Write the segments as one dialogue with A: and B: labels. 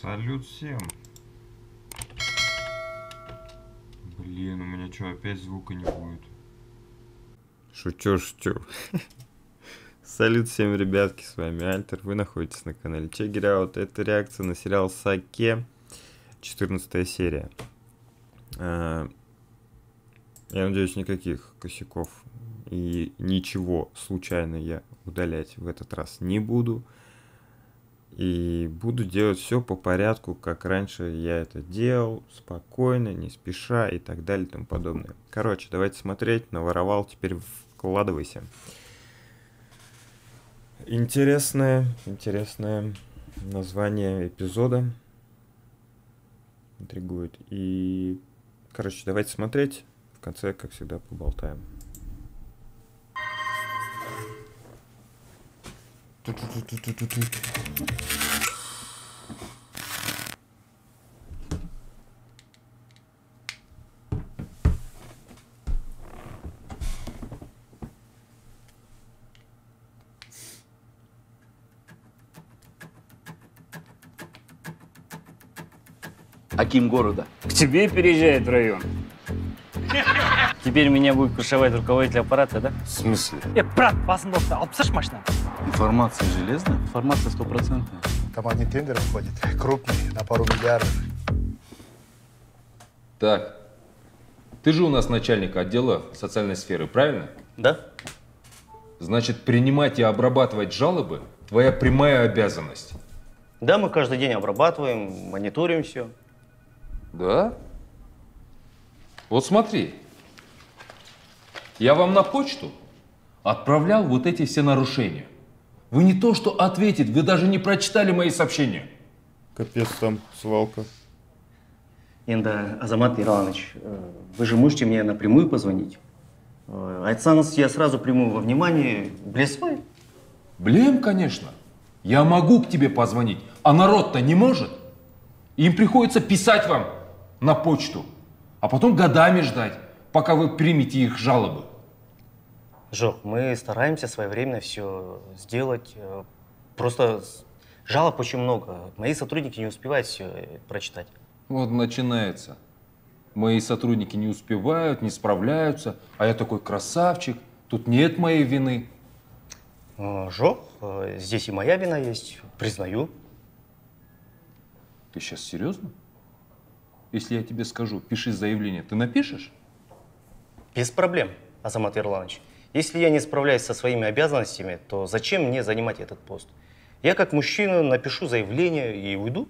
A: Салют всем. Блин, у меня что, опять звука не будет? Шучу, шучу. Салют всем, ребятки, с вами Альтер, вы находитесь на канале Check It. Это реакция на сериал Саке, 14 серия. А, я надеюсь, никаких косяков и ничего случайно я удалять в этот раз не буду. И буду делать все по порядку, как раньше я это делал, спокойно, не спеша и так далее и тому подобное. Короче, давайте смотреть, наворовал, теперь вкладывайся. Интересное, интересное название эпизода. Интригует. И, короче, давайте смотреть. В конце, как всегда, поболтаем.
B: Аким города.
C: К тебе переезжает в район. Теперь меня будет крышевать руководитель аппарата, да?
B: В смысле?
D: Е, брат, алып тасташы машинаны.
B: Информация железная? Информация стопроцентная.
E: Там один тендер входит, крупный, на пару миллиардов.
F: Так, ты же у нас начальник отдела социальной сферы, правильно?
C: Да?
F: Значит, принимать и обрабатывать жалобы – твоя прямая обязанность.
C: Да, мы каждый день обрабатываем, мониторим все.
F: Да? Вот смотри, я вам на почту отправлял вот эти все нарушения. Вы не то что ответить, вы даже не прочитали мои сообщения.
A: Капец там, свалка.
C: Енді Азамат Ерланович, э, вы же можете мне напрямую позвонить. Э, Айтсаңыз, я сразу приму во внимание. Блесвай.
F: Блем, конечно. Я могу к тебе позвонить, а народ-то не может. Им приходится писать вам на почту, а потом годами ждать, пока вы примете их жалобы.
C: Жок, мы стараемся своевременно все сделать. Э, Просто жалоб очень много. Мои сотрудники не успевают все прочитать.
F: Вот начинается. Мои сотрудники не успевают, не справляются, а я такой красавчик, тут нет моей вины.
C: Э, Жок, э, здесь и моя вина есть, признаю.
F: Ты сейчас серьезно? Если я тебе скажу, пиши заявление, ты напишешь?
C: Без проблем, Азамат Ирланович. Если я не справляюсь со своими обязанностями, то зачем мне занимать этот пост? Я как мужчина напишу заявление и уйду.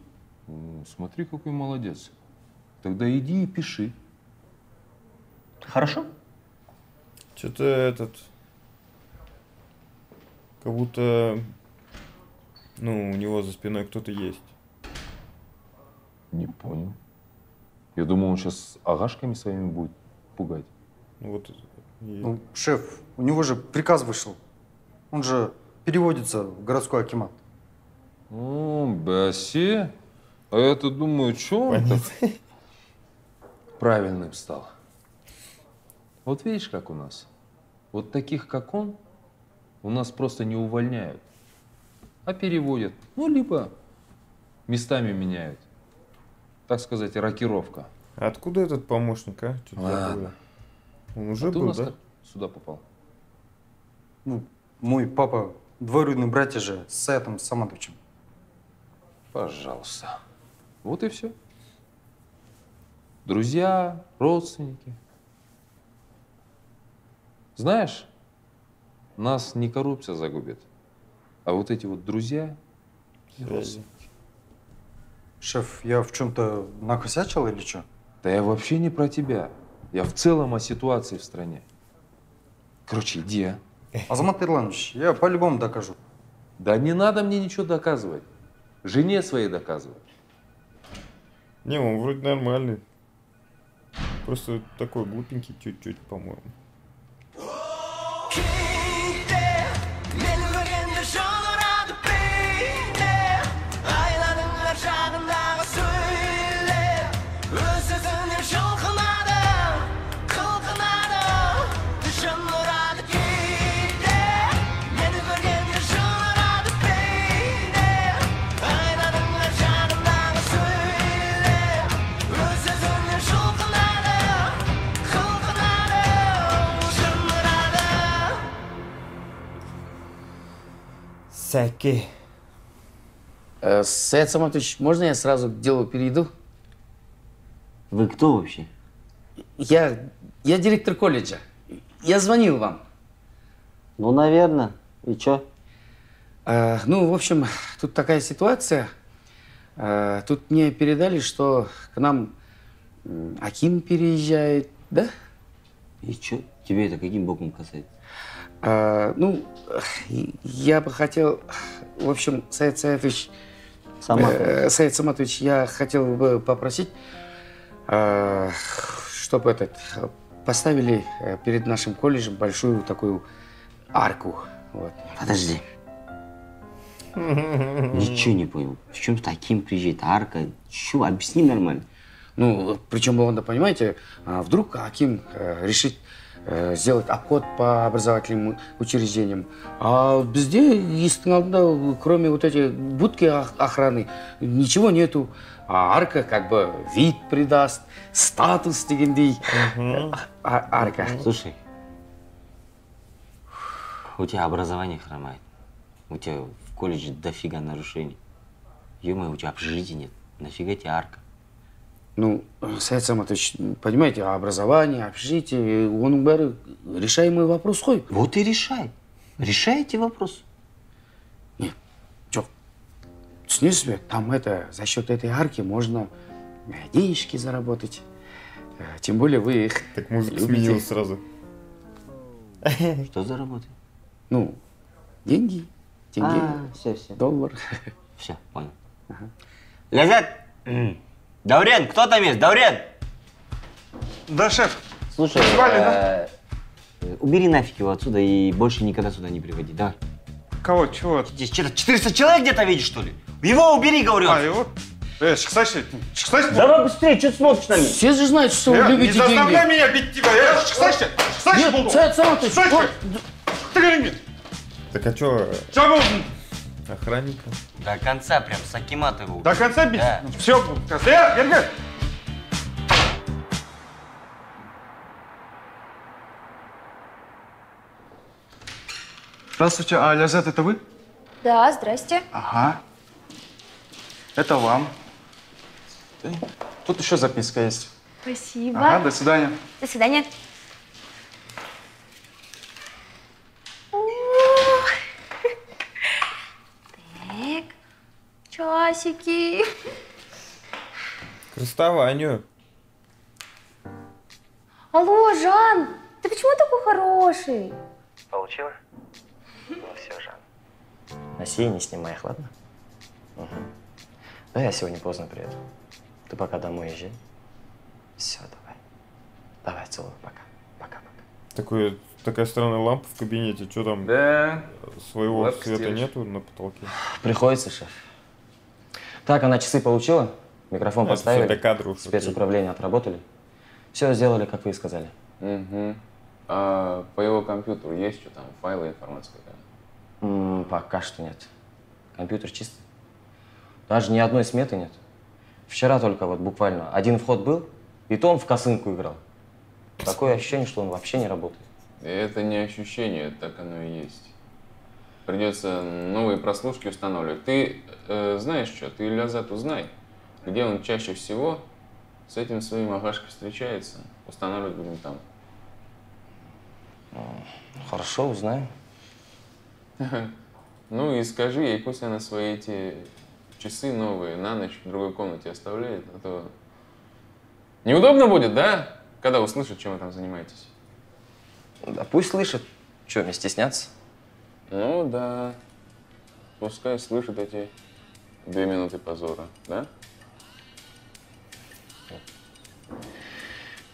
F: Смотри, какой молодец. Тогда иди и пиши.
C: Хорошо?
A: Что-то этот... Как будто... Ну, у него за спиной кто-то есть.
F: Не понял. Я думал, он сейчас агашками своими будет пугать.
A: Ну вот... и-
G: Ну, шеф, у него же приказ вышел. Он же переводится в городской акимат.
F: О, Баси. А я-то думаю, что он так правильным стал. Вот видишь, как у нас. Вот таких, как он, у нас просто не увольняют, а переводят. Ну, либо местами меняют. Так сказать, рокировка.
A: А откуда этот помощник, а? Чё-то
F: Ладно.
A: забыл. Он уже
F: А ты у
A: был,
F: нас
A: да?
F: как сюда попал?
G: Ну, мой папа двоюродный братья же с Саятом Самадовичем.
F: Пожалуйста. Вот и все. Друзья, родственники. Знаешь, нас не коррупция загубит, а вот эти вот друзья и родственники.
G: Шеф, я в чем-то накосячил или что?
F: Да я вообще не про тебя. Я в целом о ситуации в стране. Короче, иди, а.
G: Азамат Ирланович, я по-любому докажу.
F: Да не надо мне ничего доказывать. Жене своей доказывай.
A: Не, он вроде нормальный. Просто такой глупенький чуть-чуть, по-моему. Саки.
B: Э, Саид Саматович, можно я сразу к делу перейду?
H: Вы кто вообще?
B: Я, я директор колледжа. Я звонил вам.
H: Ну, наверное. И чё?
B: Э, ну, в общем, тут такая ситуация. Э, тут мне передали, что к нам Аким переезжает, да?
H: И чё? Тебе это каким боком касается?
B: Э, ну, я бы хотел, в общем, Саид Саидович,
H: Сама.
B: э, Саид Саматович, я хотел бы попросить, э, чтобы этот поставили э, перед нашим колледжем большую такую арку. Вот.
H: Подожди. Ничего не понял. В чем таким приезжает? Арка? Чё? Объясни нормально.
B: Ну, причем, Лонда, понимаете, а вдруг Аким э, решит сделать обход по образовательным учреждениям. А везде, естественно, кроме вот этой будки ох- охраны, ничего нету. А арка как бы вид придаст, статус дегендей. А- арка.
H: Слушай, у тебя образование хромает. У тебя в колледже дофига нарушений. ё у тебя общежития нет. Нафига тебе арка?
B: Ну, Саид Саматович, понимаете, образование, общежитие, он бәрі решаемый вопрос қой.
H: Вот и решай. Решайте вопрос.
B: Жоқ, түсінесіз бе, там это, за счет этой арки можно э, денежки заработать. Э, Тем более вы их
A: Так музыка
B: любите.
A: сменилась сразу.
H: Что заработать?
B: Ну, деньги, деньги,
H: А, все, все.
B: доллар.
H: Все, понял. Лязят! М. Даурен, кто там есть? Даурен!
E: Да, шеф.
H: Слушай,
E: Звали,
H: э, э, убери нафиг его отсюда и больше никогда сюда не приводи. Давай.
E: Кого? Чего?
H: Здесь чер- 400 человек где-то видишь, что ли? Его убери, говорю.
E: А, его? Э, шықсайшы, шықсайшы.
H: Давай быстрее, что смотришь на меня?
B: Все же знают, что вы
E: Э, Не
B: любите
E: заставляй
B: деньги.
E: меня бить тебя. Э, шықсайшы, шықсайшы
B: Нет,
E: болды.
B: Саид Саматович,
E: Шықсайшы.
B: вот,
E: Ты говори
A: Так а чё,
E: Что
A: охранника?
H: До конца прям с Акимата его.
E: До конца бить?
H: Да.
E: Все, э, Гергер. Здравствуйте, а Лязет, это вы?
I: Да, здрасте.
E: Ага. Это вам. Тут еще записка есть.
I: Спасибо.
E: Ага, до свидания.
I: До свидания. Так, часики.
A: К расставанию.
I: Алло, Жан, ты почему такой хороший?
C: Получила? Ну все, Жан. На сей не снимай их, ладно? Угу. Да, я сегодня поздно приеду. Ты пока домой езжай. Все, давай. Давай, целую, пока. Пока-пока.
A: Такой, такая странная лампа в кабинете. Что там?
F: Да.
A: Своего света нету на потолке.
C: Приходится, шеф. Так, она часы получила, микрофон
A: Это
C: поставили,
A: кадров, окей.
C: спецуправление отработали. Все сделали, как вы и сказали.
F: Угу. А по его компьютеру есть что там, файлы, информация какая?
C: М, пока что нет. Компьютер чистый. Даже ни одной сметы нет. Вчера только вот буквально один вход был, и то он в косынку играл. Такое ощущение, что он вообще не работает.
F: Это не ощущение, так оно и есть. Придется новые прослушки устанавливать. Ты э, знаешь что, ты Лязат узнай, где он чаще всего с этим своим агашкой встречается. Устанавливать будем там.
C: Хорошо, узнаю.
F: Ну и скажи ей, пусть она свои эти часы новые на ночь в другой комнате оставляет, а то неудобно будет, да, когда услышат, чем вы там занимаетесь.
C: Да пусть слышит. Че, мне стесняться?
F: Ну да, пускай слышат эти две минуты позора, да?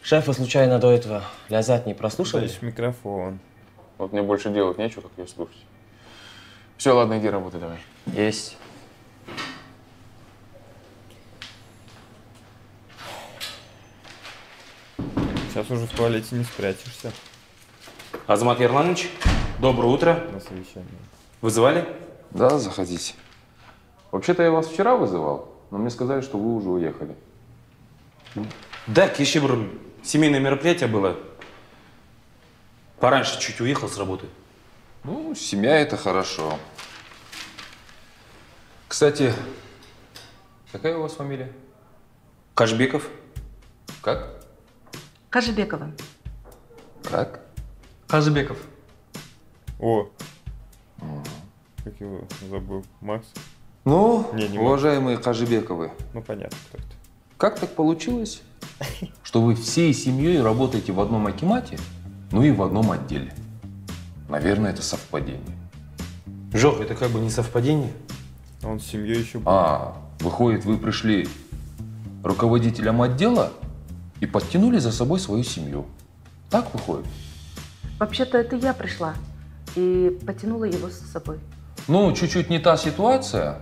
C: Шеф, вы случайно до этого Лязат не прослушали?
A: Здесь микрофон.
F: Вот мне больше делать нечего, как ее слушать. Все, ладно, иди работай давай.
C: Есть.
A: Сейчас уже в туалете не спрячешься
J: Азамат Ерланович, доброе утро.
A: на совещании.
J: Вызывали?
F: Да, заходите. Вообще-то я вас вчера вызывал, но мне сказали, что вы уже уехали.
J: Да, кеше бір семейное мероприятие было. Пораньше чуть уехал с работы.
F: Ну, семья это хорошо. Кстати, какая у вас фамилия?
J: Кашбеков.
F: Как?
K: Кажебекова.
F: Как?
E: Казбеков.
A: О, как его забыл, Макс?
F: Ну,
A: Не, не
F: уважаемые Кажибековы,
A: Ну понятно, кто это.
F: как так получилось, что вы всей семьей работаете в одном акимате, ну и в одном отделе? Наверное, это совпадение.
J: Жор, это как бы не совпадение.
A: А Он с семьей еще был.
F: А, выходит, вы пришли руководителем отдела и подтянули за собой свою семью. Так выходит?
K: Вообще-то это я пришла и потянула его с собой.
F: Ну, чуть-чуть не та ситуация.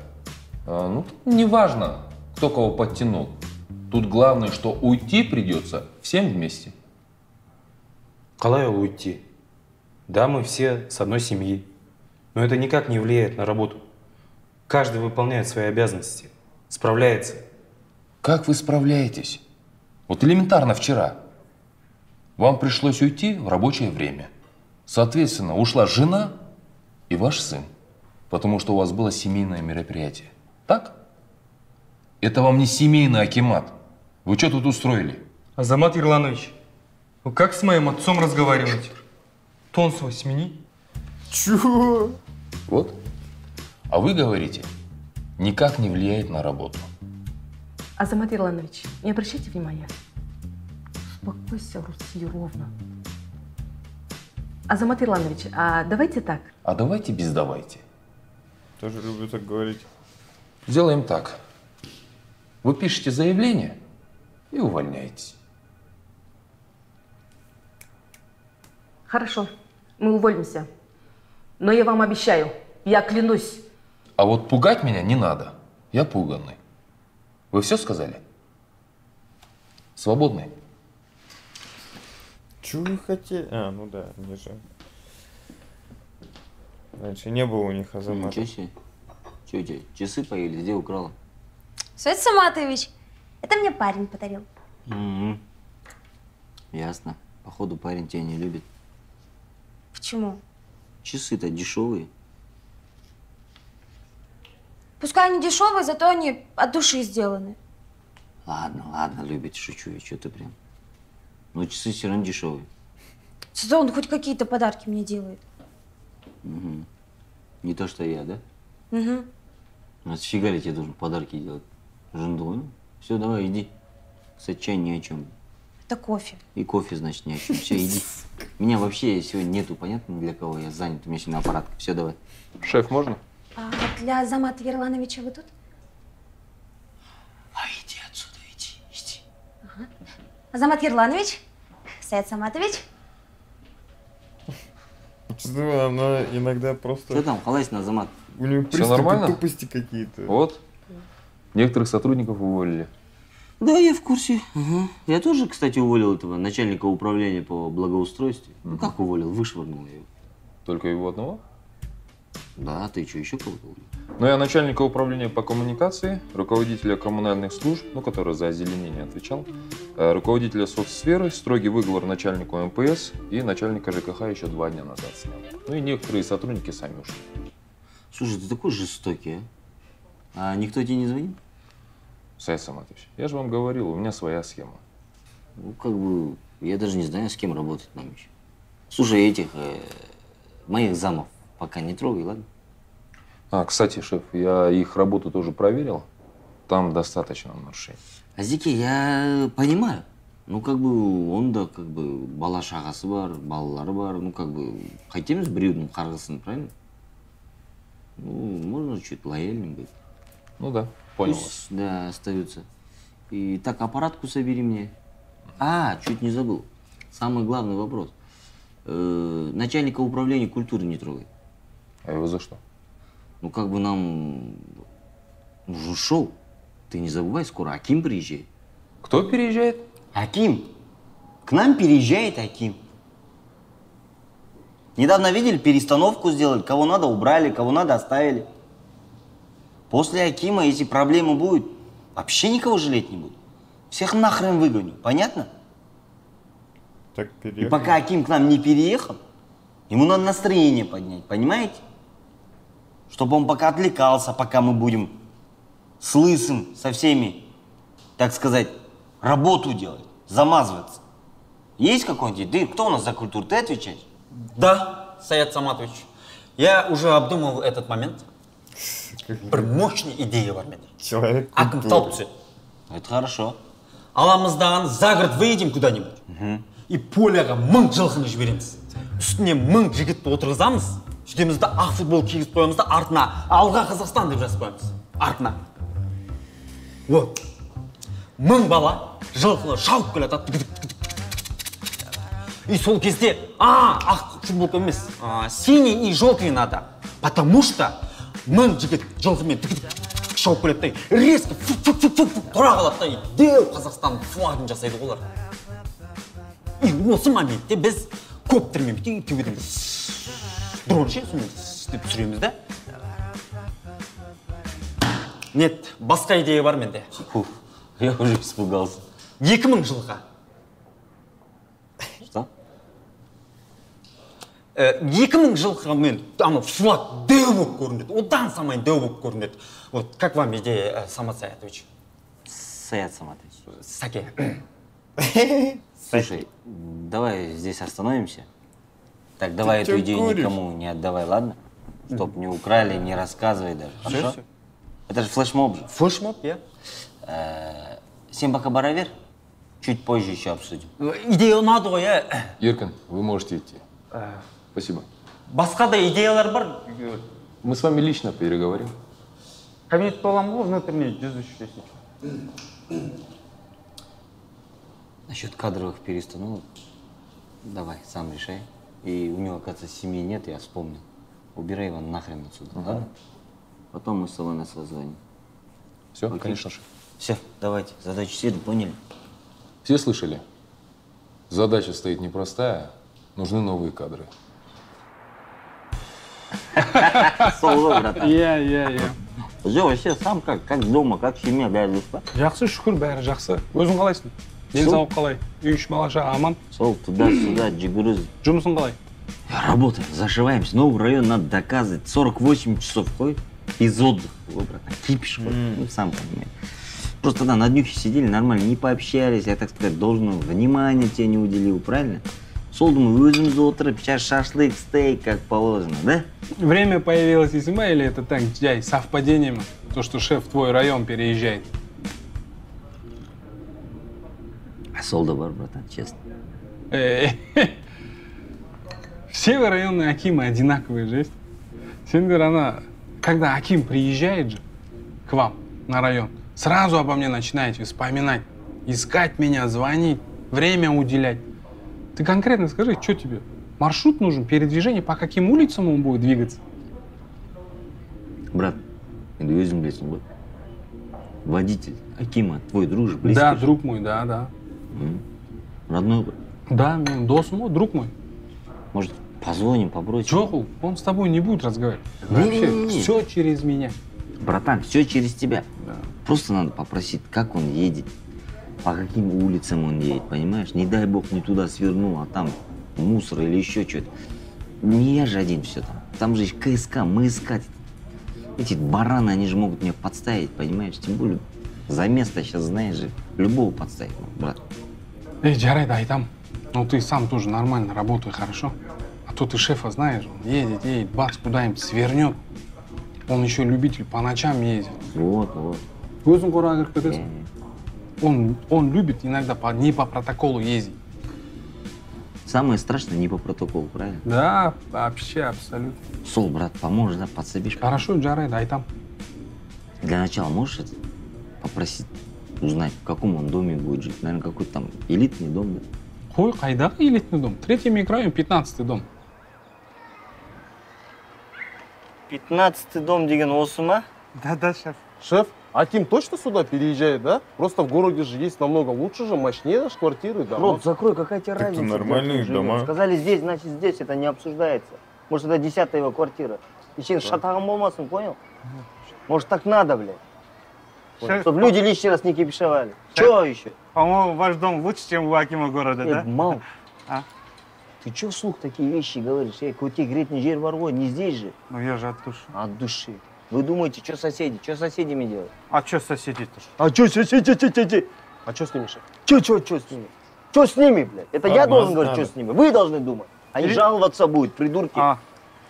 F: А, Ну, неважно, кто кого подтянул. Тут главное, что уйти придется всем вместе.
J: Ол уйти? Да, мы все с одной семьи. Но это никак не влияет на работу. Каждый выполняет свои обязанности, справляется.
F: Как вы справляетесь? Вот элементарно вчера. Вам пришлось уйти в рабочее время. Соответственно, ушла жена и ваш сын. Потому что у вас было семейное мероприятие. Так? Это вам не семейный акимат. Вы что тут устроили?
E: Азамат Ирланович, вы как с моим отцом разговариваете? Тон свой смени.
A: Чего?
F: Вот. А вы говорите, никак не влияет на работу.
K: Азамат Ирланович, не обращайте внимания. Успокойся, Руси, ровно. Азамат Ирланович, а давайте так.
F: А давайте без давайте.
A: Тоже люблю так говорить.
F: Сделаем так. Вы пишете заявление и увольняетесь.
K: Хорошо, мы уволимся. Но я вам обещаю, я клянусь,
F: А вот пугать меня не надо. Я пуганный. Вы все сказали? Свободны?
A: Чего вы хотели? А, ну да, они же. Раньше не было у них Азамата.
H: Ничего себе. Че у тебя, часы поели, где украла?
I: Свет Саматович, это мне парень подарил.
H: М-м. Ясно. Походу парень тебя не любит.
I: Почему?
H: Часы-то дешевые.
I: Пускай они дешевые, зато они от души сделаны.
H: Ладно, ладно, любит, шучу, и что ты прям. Но часы все равно дешевые.
I: Зато он хоть какие-то подарки мне делает.
H: Мгм. Не то, что я, да?
I: Угу.
H: А фига ли тебе должен подарки делать? Женду, ну? Все, давай, иди. Кстати, чай ни о чем.
I: Это кофе.
H: И кофе, значит, ни о чем. Все, иди. Меня вообще сегодня нету, понятно, для кого я занят. У меня сегодня аппарат. Все, давай.
F: Шеф, можно?
I: А для Азамата Ерлановича вы тут?
H: А иди отсюда, иди, иди.
I: Азамат Ерланович? Саид Саматович?
A: Что-то она иногда просто...
H: Что там, халась на Азамат?
A: У него приступы
F: нормально?
A: тупости какие-то.
F: Вот. Некоторых сотрудников уволили.
H: Да, я в курсе. Ага. Я тоже, кстати, уволил этого начальника управления по благоустройству. Ну как уволил? Вышвырнул его.
F: Только его одного?
H: Да, ты что, еще кого-то?
F: Ну, я начальника управления по коммуникации, руководителя коммунальных служб, ну, который за озеленение отвечал, э, руководителя соцсферы, строгий выговор начальнику МПС и начальника ЖКХ еще два дня назад снял. Ну и некоторые сотрудники сами ушли.
H: Слушай, ты такой жестокий, а? А никто тебе не звонит?
F: Саид Саматович, я же вам говорил, у меня своя схема.
H: Ну, как бы, я даже не знаю, с кем работать нам еще. Слушай, этих, э, моих замов пока не трогай, ладно?
F: А, кстати, шеф, я их работу тоже проверил. Там достаточно нарушений.
H: Азике, я понимаю. Ну, как бы, он да, как бы, бала шағасы бар, балалары бар. Ну, как бы, қайтеміз біреудің қарғысын, правильно? Ну, можно чуть лояльным быть.
F: Ну да, понял
H: Пусть, да, остаются. И так, аппаратку собери мне. А, чуть не забыл. Самый главный вопрос. Э, начальника управления культуры не трогай.
F: А его за что?
H: Ну, как бы нам нужен шоу. Ты не забывай, скоро Аким приезжает.
F: Кто переезжает?
H: Аким. К нам переезжает Аким. Недавно видели, перестановку сделали. Кого надо, убрали, кого надо, оставили. После Акима, если проблемы будет, вообще никого жалеть не буду. Всех нахрен выгоню. Понятно?
A: Так
H: И
A: переехали.
H: пока Аким к нам не переехал, ему надо настроение поднять, понимаете? Чтобы он пока отвлекался, пока мы будем с лысым, со всеми, так сказать, работу делать, замазываться. Есть какой-нибудь? Ты кто у нас за культуру? Ты отвечаешь?
L: Да, Саят Саматович. Я уже обдумал этот момент. Бір мощный идея бар менде.
A: Человек
L: Акым тауып түседі.
H: Это хорошо.
L: Аламыздан за город выедем куда-нибудь. И поляға мың жылқыны жібереміз. Үстіне мың жігіт отырғызамыз. Сөйтеміз да ақ футбол кигізіп қоямыз да артына алға Қазақстан деп жазып қоямыз. Артына. Вот. Мың бала жылқыны шауып тік. И сол кезде, а, ақ футболка емес, а, синий и желтый надо. Потому что мың жігіт жылқымен шауып келеді да резко тұра қалады да и деу қазақстан флагын жасайды ғой олар. И осы моментте біз коптермен төбеден дрон ше сонымен деп түсіреміз да нет басқа идея бар менде
H: Фу, я уже испугался.
L: екі мың жылға
H: Что?
L: Э, екі мың жылқымен ана флаг дәу болып көрінеді одан самайын дәу болып көрінеді вот как вам идея э, самат саятович
H: Саят Саматович.
L: саке
H: Слушай, давай здесь остановимся. Так, давай
A: Ты
H: эту идею
A: куришь?
H: никому не отдавай, ладно? Чтоб не украли, не рассказывай даже. Хорошо?
L: всё.
H: Это же флешмоб же.
L: флешмоб я
H: Э, Симбака Баравер? Чуть позже еще обсудим.
L: идея ұнады ғой иә
F: Иркин, вы можете идти. Спасибо.
L: басқа да идеялар бар
F: Мы с вами лично переговорим.
E: кабинетте боламын ғой внутренний жүз үш
H: Насчет кадровых перестановок, давай, сам решай. И у него, оказывается, семьи нет, я вспомнил. Убирай его нахрен отсюда, ладно? Потом мы с тобой нас созвоним.
F: Все, конечно же.
H: Все, давайте, задачу все поняли?
F: Все слышали? Задача стоит непростая. Нужны новые кадры.
H: Солжо, братан.
D: иә иә иә
H: Жо, вообще сам как, как дома, как семья, бәрі дұрыс па?
D: жақсы шүкір бәрі жақсы өзің қалайсың денсаулық қалай үй іші бала шаға аман
H: Сол туда-сюда, джигурыз.
D: жұмысың қалай
H: Работаем, зашиваемся. Новый район надо доказывать. 48 часов ходит без отдыха. Ой, братан, кипиш ходит. Ну, сам понимаешь. Просто тогда на днюхе сидели, нормально, не пообщались. Я, так сказать, должного внимания тебе не уделил, правильно? Сол, думаю, өзіміз отырып, сейчас шашлык, стейк, как положено, да?
D: время появилось дейсің ба или это так жай совпадение ма то что шеф в твой район переезжает
H: А сол да бар, братан, честно.
D: Э, Все районные Акимы одинаковые, жесть. Сендер, она, когда Аким приезжает же к вам на район, сразу обо мне начинаете вспоминать, искать меня, звонить, время уделять. Ты конкретно скажи, что тебе? Маршрут нужен, передвижение, по каким улицам он будет двигаться?
H: Брат, енді өзің білесің ғой. Водитель, Акима, твой друг же, близкий.
D: Да,
H: же.
D: друг мой, да, да.
H: Родной.
D: Да, мен досым ғой, друг мой.
H: Может, позвоним, попросим?
D: Жоқ, он с тобой не будет разговаривать.
H: Не-не-не.
D: Вообще, все через меня.
H: Братан, все через тебя. Просто надо попросить, как он едет, по каким улицам он едет, понимаешь? Не дай бог не туда свернул, а там мусор или еще что-то. Не я же один все там. Там же КСК, мы искать. Эти бараны, они же могут меня подставить, понимаешь? Тем более за место сейчас, знаешь же, любого подставить брат.
D: Эй, жарайды айтам. Ну ты сам тоже нормально работай, хорошо? А то ты шефа знаешь, он едет, едет, бац, куда-нибудь свернет. Он еще любитель по ночам ездит.
H: Вот, вот.
D: Өзің қораға кіріп кетесің. Он, он любит иногда по, не по протоколу ездить.
H: Самое страшное не по протоколу, правильно?
D: Да, вообще абсолютно.
H: Сол, брат, поможешь, да, подсобишь?
D: Хорошо, жарайды айтам.
H: Для начала можешь это попросить узнать, в каком он доме будет жить? Наверное, какой-то там элитный дом, да?
D: Қой, қайдағы элитный дом? Третий микрорайон, 15 дом.
H: 15 дом деген осы ма?
M: Да, да, шеф. Шеф, Аким точно сюда переезжает, да? Просто в городе же есть намного лучше же, мощнее наш квартиры, дома.
H: Рот закрой, какая тебе разница? где
A: нормальные дома.
H: Сказали здесь, значит здесь, это не обсуждается. Может, это десятая его квартира. Еще шатағын болмасын, понял? Может, так надо, блядь?
M: Шеф,
H: Чтобы люди лишний раз не кипишевали. Че еще?
M: По-моему, ваш дом лучше, чем у Акима города,
H: Э,
M: да?
H: Мал,
M: А?
H: ты че вслух такие вещи говоришь? Эй, хоть и гретный жер бар ғой, не здесь же.
M: Ну я же от души.
H: От души.
N: Вы думаете, что соседи, что с соседями делать?
M: А что соседи-то?
N: А что соседи, че, че, че?
M: А что с ними, шеф?
N: Че, че, че с ними? Что с ними, блядь? Это
M: А,
N: я должен говорить, что с ними? Вы должны думать. Они
M: Или-
N: жаловаться будут, придурки.
M: А.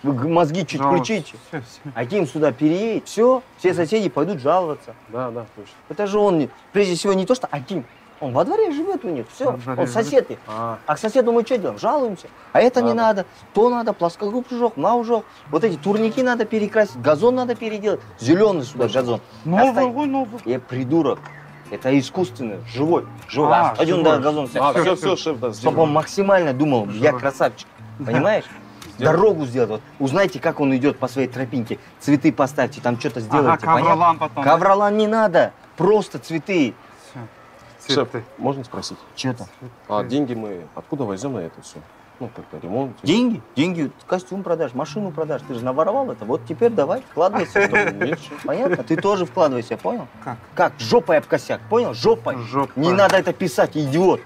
N: Вы мозги чуть включите.
M: Всё, всё.
N: Аким сюда переедет, все, все соседи пойдут жаловаться.
M: Да, да, точно.
N: Это же он, прежде всего, не то, что Аким. Он во дворе живет у них, все, он
M: живет.
N: сосед их.
M: А.
N: А к соседу мы что делаем? Жалуемся. А это не надо, то надо, плоскогуб мау Вот эти турники надо перекрасить, газон надо переделать. Зеленый сюда газон.
M: Новый,
N: Оставь.
M: ой, новый.
N: Я придурок. Это искусственный, живой. Живой.
M: А, живой.
N: на газон.
M: А,
N: всё.
M: всё, шеф, да,
N: Чтобы он максимально думал, я красавчик. Понимаешь? Дорогу сделать. Вот узнайте, как он идет по своей тропинке. Цветы поставьте, там что-то сделайте.
M: ковролан
N: понятно?
M: потом.
N: Ковролан не надо. Просто цветы.
M: Шеф, можно спросить?
N: Что там?
M: А деньги мы откуда возьмем на это все? Ну, как-то ремонт.
N: Деньги? Деньги, костюм продашь, машину продашь. Ты же наворовал это. Вот теперь давай, вкладывайся. Понятно? Ты тоже вкладывайся, понял?
M: Как?
N: Как? Жопой об косяк, понял? Жопой. Не надо это писать, идиот.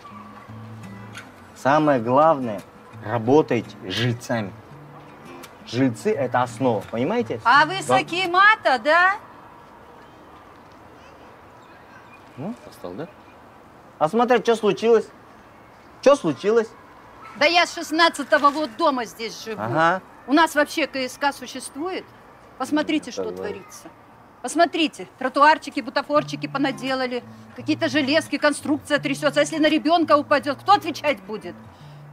N: Самое главное, работайте с жильцами. Жильцы – это основа, понимаете?
O: А вы с
N: Да. Ну, достал, да? А смотри, что случилось? Что случилось?
O: Да я с 16-го вот дома здесь живу.
N: Ага.
O: У нас вообще КСК существует? Посмотрите, что
N: Давай.
O: творится. Посмотрите, тротуарчики, бутафорчики понаделали, какие-то железки, конструкция трясется. А Если на ребенка упадет, кто отвечать будет?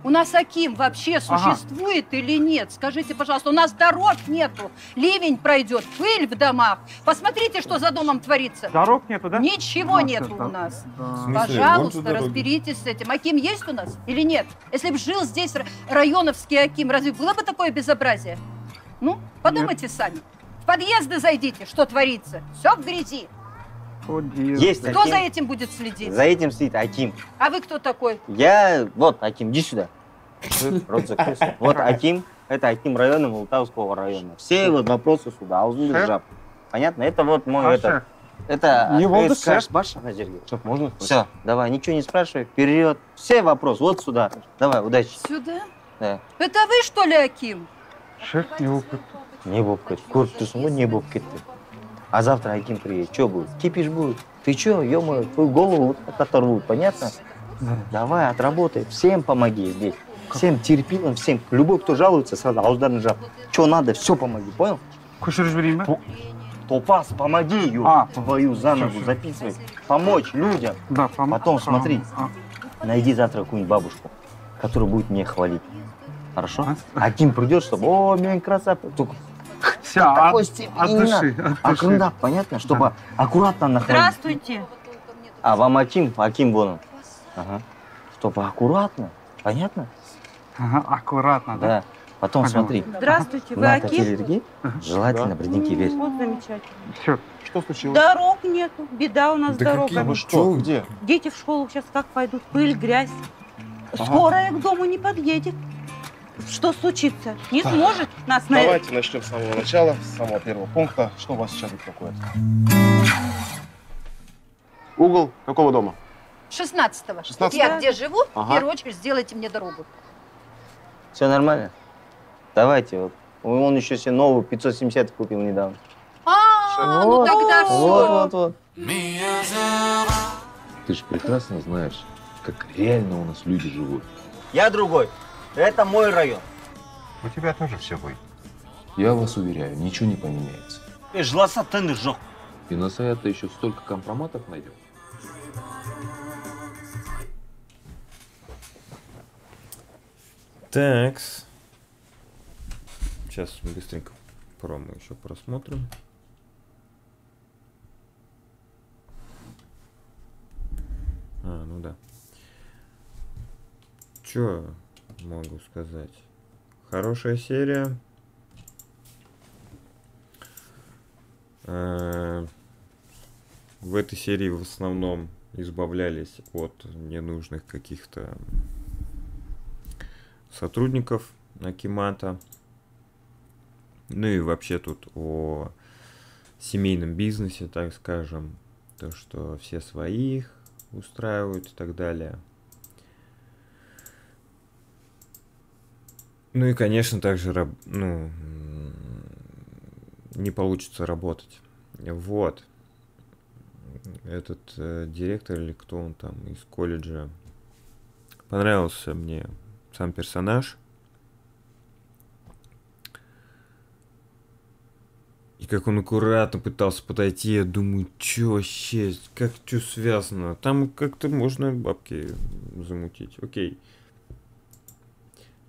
O: У нас Аким вообще
M: Ага.
O: существует или нет? Скажите, пожалуйста, у нас дорог нету, ливень пройдет, пыль в домах. Посмотрите, что за домом творится.
M: Дорог нету, да?
O: Ничего
M: А,
O: нету
M: да.
O: у нас.
A: Смысле?
O: Пожалуйста, разберитесь с этим. Аким есть у нас или нет? Если бы жил здесь районовский Аким, разве было бы такое безобразие? Ну, подумайте сами. В подъезды зайдите, что творится. Все в грязи.
N: Есть
O: Кто
N: Аким.
O: за этим будет следить?
N: За этим стоит Аким.
O: А вы кто такой?
N: Я, вот, Аким, иди сюда. Рот закрылся. Вот Аким, это Аким района Молтавского района. Все вот вопросы
M: Шеф?
N: жап. Понятно? Это вот мой, это, это
M: Не болды,
N: КСК
M: шеф.
N: Баш Назерге.
M: Шеф, можно?
N: Все, давай, ничего не спрашивай, вперед. Все вопросы, вот сюда. Давай, удачи.
O: Сюда?
N: Да.
O: Это вы, что ли, Аким?
M: Шеф, не опыт.
N: Не бубкать. Курт, ты смог не бубкать ты. А завтра Аким приедет, что будет? Кипиш будет. Ты что, ё твою голову вот оторвут, понятно? Давай, отработай, всем помоги здесь. Всем терпилам, всем. Любой, кто жалуется, сразу ауздарын жап. Что надо, все помоги, понял?
M: Көшіріп жіберейін ба?
N: Топас, помоги ее,
M: А,
N: твою за ногу
M: всё, всё.
N: записывай. Помочь людям.
M: Да, пом-
N: Потом
M: пом-
N: смотри,
M: а.
N: найди завтра какую-нибудь бабушку, которая будет меня хвалить. Хорошо? Аким придет, чтобы, о, меня красавец. Только
M: Все,
N: до
M: от,
N: такой степени
M: от
N: не
M: души,
N: надо.
M: от души.
N: Акырындап, понятно? Чтобы аккуратно находить.
O: Здравствуйте.
N: А вам Аким, Аким вон он. Ага. Чтобы аккуратно, понятно?
M: Ага, аккуратно, да?
N: Да. Потом
M: Понял.
N: смотри.
P: Здравствуйте, вы
N: такие аллергии желательно бродники верь.
P: Вот замечательно.
M: Все. Что случилось?
P: Дорог нету, беда у нас с
M: Да какие
P: дорогами.
M: вы что? Где?
P: Дети в школу сейчас как пойдут? Пыль, грязь.
M: Ага.
P: Скорая к дому не подъедет. Что случится? Не
M: Так.
P: сможет нас на
M: Давайте начнем с самого начала, с самого первого пункта. Что у вас сейчас беспокоит? Угол какого дома?
O: 16-го.
M: 16-го?
O: Вот я где живу, в
N: Ага.
O: первую очередь сделайте мне дорогу.
N: Все нормально? Давайте вот. Он еще себе новую 570 купил недавно.
O: А, ну тогда все.
N: Вот, вот, вот.
F: Ты же прекрасно знаешь, как реально у нас люди живут.
N: Я другой. Это мой район.
F: У тебя тоже все будет. Я вас уверяю, ничего не поменяется.
N: Ты жласа ты жок.
F: И на сайт еще столько компроматов найдем.
A: Такс. Сейчас быстренько промо еще просмотрим. А, ну да. Чё могу сказать? Хорошая серия. Э, В этой серии в основном избавлялись от ненужных каких-то сотрудников Акимата. Ну и вообще тут о семейном бизнесе, так скажем. То, что все своих устраивают и так далее. Ну и, конечно, также ну, не получится работать. Вот. Этот э, директор или кто он там из колледжа. Понравился мне сам персонаж. И как он аккуратно пытался подойти, я думаю, чё вообще, как что связано? Там как-то можно бабки замутить. Окей.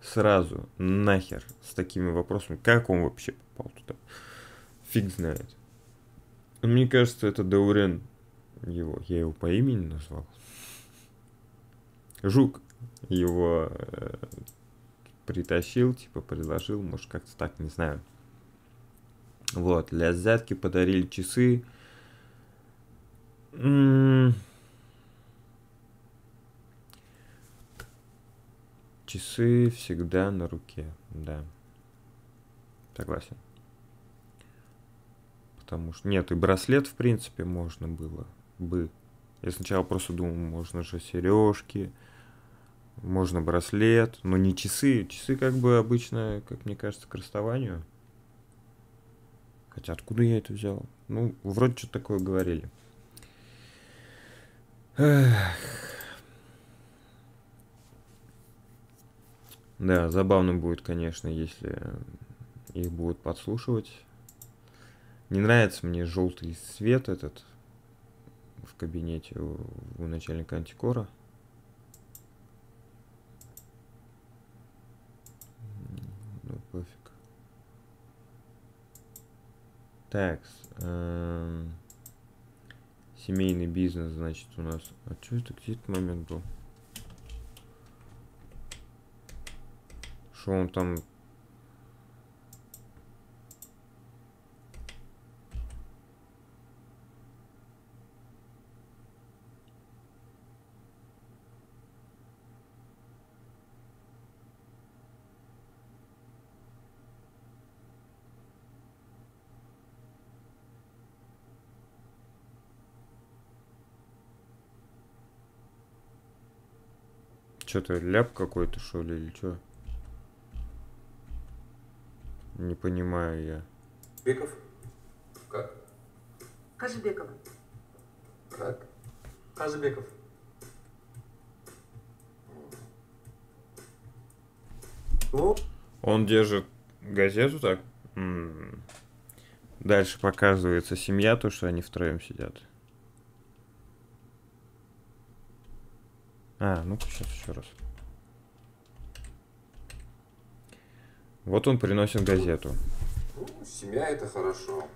A: Сразу, нахер, с такими вопросами. Как он вообще попал туда? Фиг знает. Мне кажется, это Даурен его. Я его по имени назвал. Жук его э, притащил, типа предложил, может как-то так, не знаю. Вот, для взятки подарили часы. М, Часы всегда на руке, да. Согласен. Потому что нет, и браслет, в принципе, можно было бы. Я сначала просто думал, можно же сережки, можно браслет, но не часы. Часы как бы обычно, как мне кажется, к расставанию. Хотя откуда я это взял? Ну, вроде что-то такое говорили. Эх. Да, забавно будет, конечно, если их будут подслушивать. Не нравится мне желтый свет этот в кабинете у, у начальника антикора. Ну, пофиг. Так, эм, семейный бизнес, значит, у нас. А что это, где этот момент был? Что он там Что-то ляп какой-то, что ли, или что? Не понимаю я.
Q: Беков? Как?
K: Кажебекова.
Q: Как? Казбеков. Ну,
A: Он держит газету так. М. Дальше показывается семья, то, что они втроем сидят. А, ну-ка сейчас еще раз. Вот он приносит газету.
Q: ну, семья это хорошо.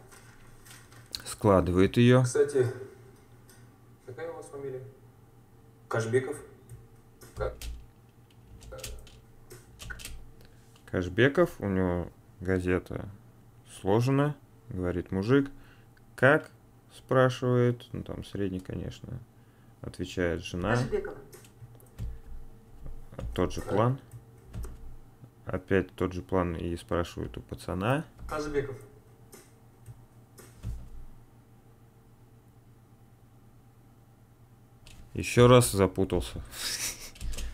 A: Складывает ее.
Q: Кстати, какая у вас фамилия? Кашбеков? Как?
A: Кашбеков, у него газета сложена, говорит мужик. Как? Спрашивает, ну там средний, конечно. Отвечает жена.
K: Кажебекова.
A: Тот же план. Опять тот же план и спрашивают у пацана.
Q: Казбеков.
A: Еще раз запутался.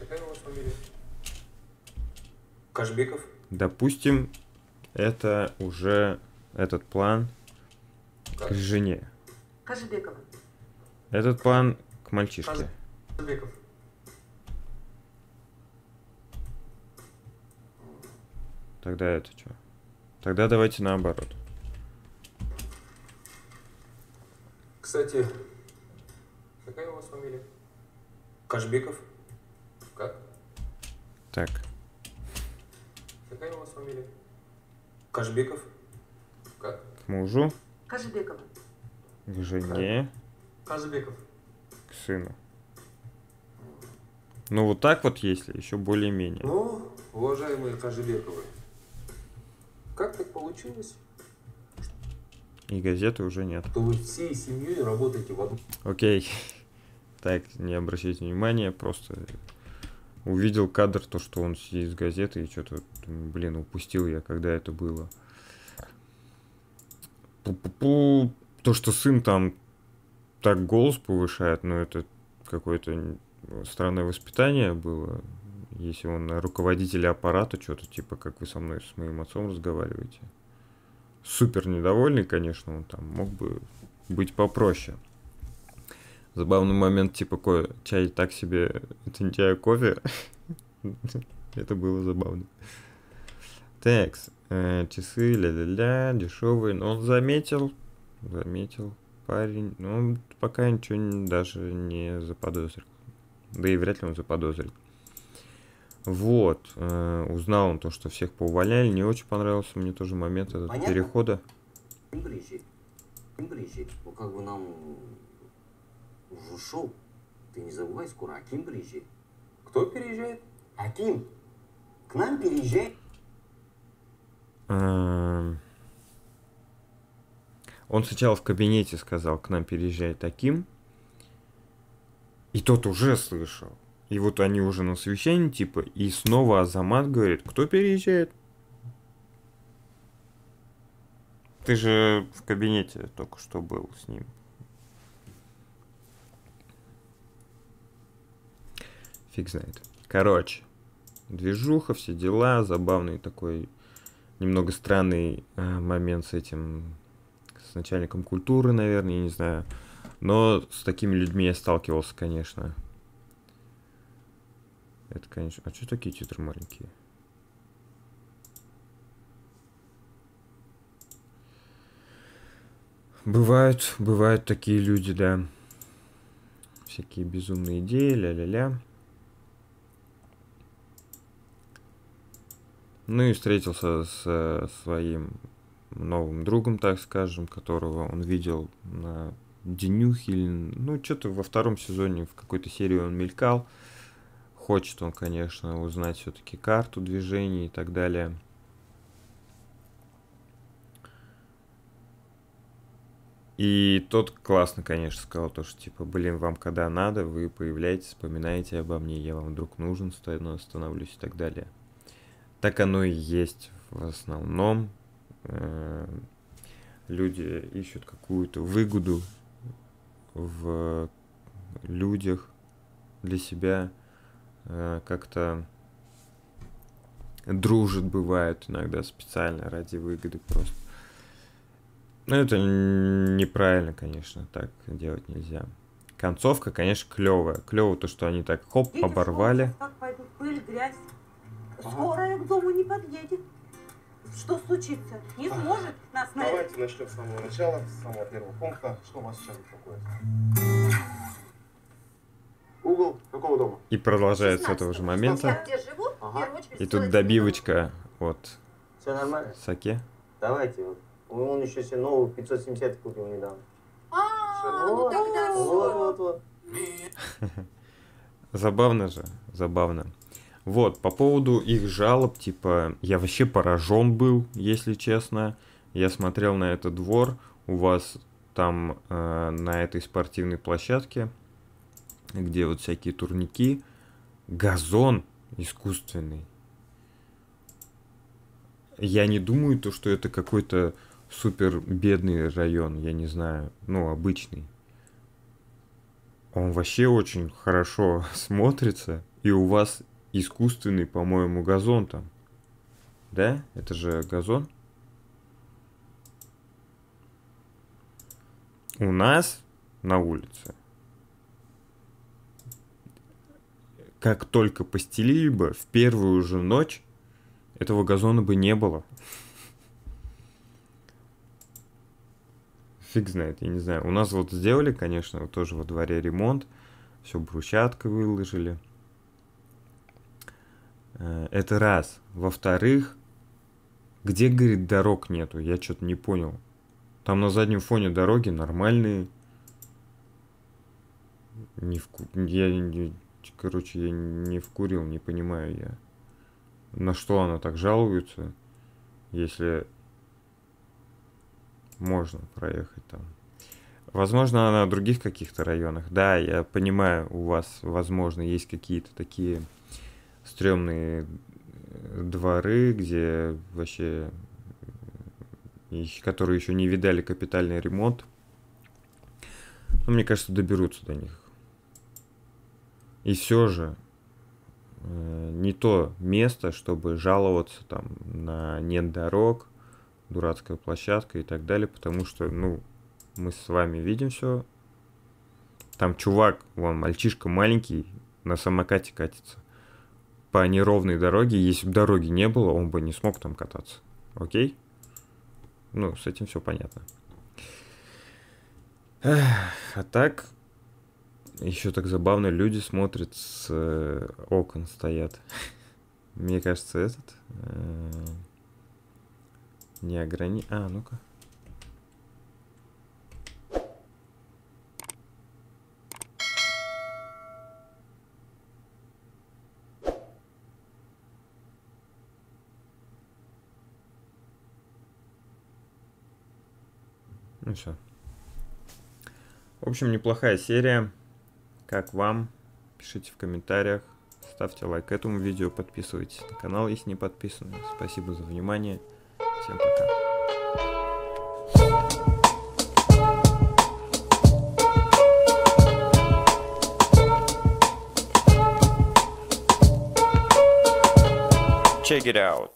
Q: Какая у вас фамилия? Кашбеков?
A: Допустим, это уже этот план к жене.
K: Кажебекова.
A: Этот план к мальчишке.
Q: Казбеков.
A: Тогда это что? Тогда давайте наоборот.
Q: Кстати, какая у вас фамилия? Кашбеков? Как?
A: Так.
Q: Какая у вас фамилия? Кашбеков? Как?
A: К мужу,
K: Кажебекова.
A: к жене,
Q: Казбеков.
A: к сыну. Ну вот так вот, если еще более-менее.
Q: Ну, уважаемые Кашбековы, как так получилось,
A: И газеты уже нет.
Q: что вы всей семьей работаете в одном...
A: Окей. Так, не обращайте внимания, просто увидел кадр, то, что он сидит с газеты, и что-то, блин, упустил я, когда это было. Пу-пу-пу. То, что сын там так голос повышает, ну, это какое-то странное воспитание было. Если он руководитель аппарата, что-то типа, как вы со мной, с моим отцом разговариваете. супер недовольный, конечно, он там мог бы быть попроще. Забавный момент, типа, ко- чай так себе, это не чай, а кофе. Это было забавно. Такс, э, часы, ля-ля-ля, дешевые. Но он заметил, заметил парень. Но он пока ничего даже не заподозрил. Да и вряд ли он заподозрит. Вот, э, узнал он то, что всех поувольняли. Не очень понравился мне тоже момент этот
H: Понятно.
A: перехода.
H: Аким. Аким приезжает. Ну, как бы нам уже шоу. Ты не забывай, скоро Аким приезжает.
Q: Кто переезжает?
H: Аким. К нам переезжает.
A: Эм, Он сначала в кабинете сказал, к нам переезжает таким. И тот уже слышал. И вот они уже на совещании, типа, и снова Азамат говорит, кто переезжает? Ты же в кабинете только что был с ним. Фиг знает. Короче, движуха, все дела, забавный такой, немного странный э, момент с этим, с начальником культуры, наверное, я не знаю. Но с такими людьми я сталкивался, конечно. Это, конечно... А что такие титры маленькие? Бывают, бывают такие люди, да. Всякие безумные идеи, ля-ля-ля. Ну и встретился с э, своим новым другом, так скажем, которого он видел на Денюхе, ну, что-то во втором сезоне в какой-то серии он мелькал. Хочет он, конечно, узнать все-таки карту движений и так далее. И тот классно, конечно, сказал то, что типа, блин, вам когда надо, вы появляетесь, вспоминаете обо мне, я вам вдруг нужен, стою, остановлюсь и так далее. Так оно и есть в основном. Э, Люди ищут какую-то выгоду в людях для себя, как-то дружат, бывает иногда специально ради выгоды просто. Ну, это неправильно, конечно, так делать нельзя. Концовка, конечно, клевая. Клево то, что они так хоп,
P: Видишь,
A: оборвали.
P: Как пойдут пыль, грязь. Скорая к дому не подъедет. Что случится? Не сможет нас найти.
M: Давайте начнем с самого начала, с самого первого пункта. Что вас сейчас беспокоит? Угол какого дома?
A: И продолжает с этого же момента.
P: Очередь,
A: И тут добивочка от
C: Все нормально?
A: Саке.
C: Давайте. Вот. Он еще себе новую 570 купил недавно.
P: А, ну тогда
C: Вот,
P: все.
C: вот, вот.
A: Забавно же, забавно. Вот, по поводу их жалоб, типа, я вообще поражен был, если честно. Я смотрел на этот двор, у вас там э, на этой спортивной площадке, где вот всякие турники, газон искусственный. Я не думаю, то, что это какой-то супер бедный район, я не знаю, ну, обычный. Он вообще очень хорошо смотрится, и у вас искусственный, по-моему, газон там. Да? Это же газон? У нас на улице как только постелили бы, в первую же ночь этого газона бы не было. Фиг знает, я не знаю. У нас вот сделали, конечно, тоже во дворе ремонт. Все брусчаткой выложили. Э, Это раз. Во-вторых, где, говорит, дорог нету? Я что-то не понял. Там на заднем фоне дороги нормальные. Не вку... Я, не- короче, я не вкурил, не понимаю я. На что она так жалуется, если можно проехать там. Возможно, она в других каких-то районах. Да, я понимаю, у вас, возможно, есть какие-то такие стрёмные э, дворы, где вообще которые еще не видали капитальный ремонт. Но мне кажется, доберутся до них. И все же э, не то место, чтобы жаловаться там на нет дорог, дурацкая площадка и так далее, потому что, ну, мы с вами видим все. Там чувак, вон, мальчишка маленький, на самокате катится. По неровной дороге, если бы дороги не было, он бы не смог там кататься. Окей? Ну, с этим все понятно. А так, еще так забавно, люди смотрят с э, окон стоят. Мне кажется, этот э, не ограни... А, ну-ка. Ну все. В общем, неплохая серия. Как вам? Пишите в комментариях. Ставьте лайк этому видео, подписывайтесь на канал, если не подписаны. Спасибо за внимание. Всем пока.
R: Check it out.